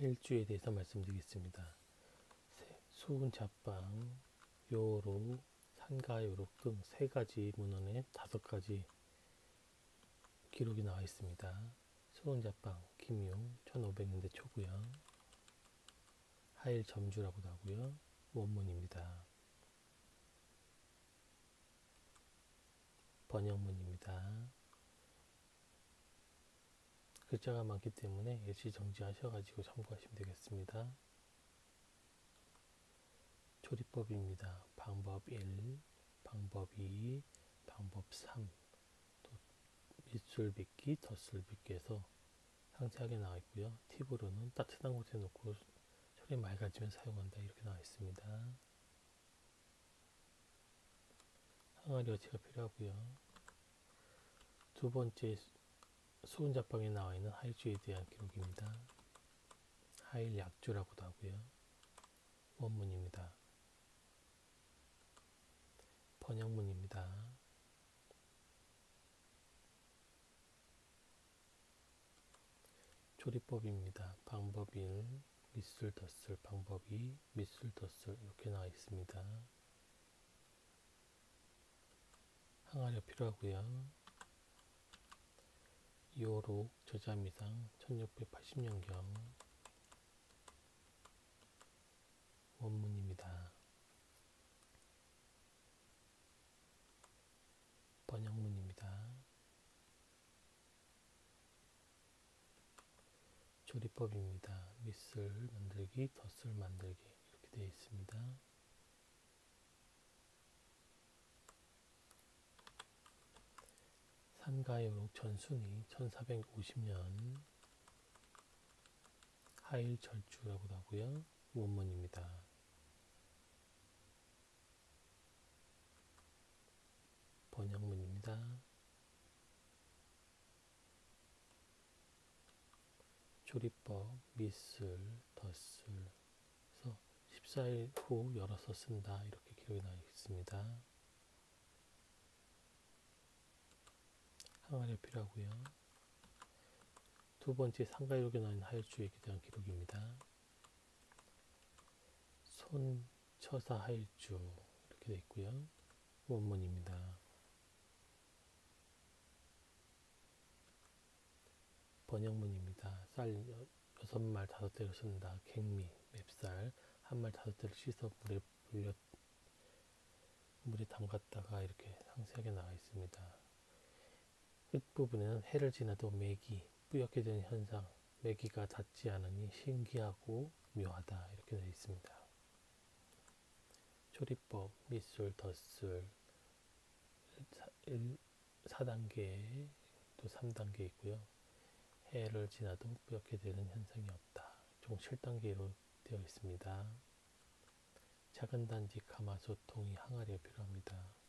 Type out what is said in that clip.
하일주에 대해서 말씀드리겠습니다. 수은 잡방, 요로, 산가요록 등 세 가지 문헌에 다섯 가지 기록이 나와 있습니다. 수은 잡방, 김용, 1500년대 초고요. 하일 점주라고도 하고요. 원문입니다. 번역문입니다. 글자가 많기 때문에 예시 정지하셔가지고 참고하시면 되겠습니다. 조리법입니다. 방법 1, 방법 2, 방법 3, 또 밑술 빗기, 덧술 빗기에서 상세하게 나와 있고요. 팁으로는 따뜻한 곳에 놓고 소리 맑아지면 사용한다 이렇게 나와 있습니다. 항아리 어치가 필요하고요. 두 번째 수은자방에 나와 있는 하일주에 대한 기록입니다. 하일 약주라고도 하고요. 원문입니다. 번역문입니다. 조리법입니다. 방법 1, 밑술, 덧술, 방법 2, 밑술, 덧술 이렇게 나와 있습니다. 항아리가 필요하고요. 요록 저자미상 1680년경 원문입니다. 번역문입니다. 조리법입니다. 밑술 만들기, 덧술 만들기 이렇게 되어 있습니다. 산가요록 전순이 1450년 하일 절주라고도 하고요. 원문입니다. 번역문입니다. 조리법, 밑술, 덧술 그래서 14일 후 열어서 쓴다 이렇게 기록이 나와 있습니다. 항아리 필요하고요. 두 번째 상가이록에 나온 하일주에 대한 기록입니다. 손, 처사, 하일주 이렇게 되어 있고요. 원문입니다. 번역문입니다. 쌀 여섯 말 다섯 대를 쓴다. 갱미, 맵쌀 한 말 다섯 대를 씻어 물에 불려 물에 담갔다가 이렇게 상세하게 나와 있습니다. 끝부분에는 해를 지나도 맥이 뿌옇게 되는 현상, 맥이가 닿지 않으니 신기하고 묘하다 이렇게 되어 있습니다. 조리법, 밑술, 덧술 4 단계 또 3단계 있고요. 해를 지나도 뿌옇게 되는 현상이 없다. 총 7단계로 되어 있습니다. 작은 단지 가마솥, 통이 항아리가 필요합니다.